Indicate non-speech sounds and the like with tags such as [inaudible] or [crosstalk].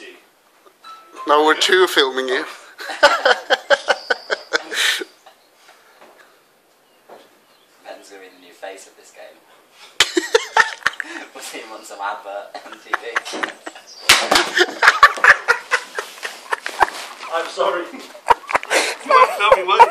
you. Now we're two filming you. Ben's gonna be the new face of this game. [laughs] we'll see him on some advert on TV. I'm sorry. you won't tell me, will you?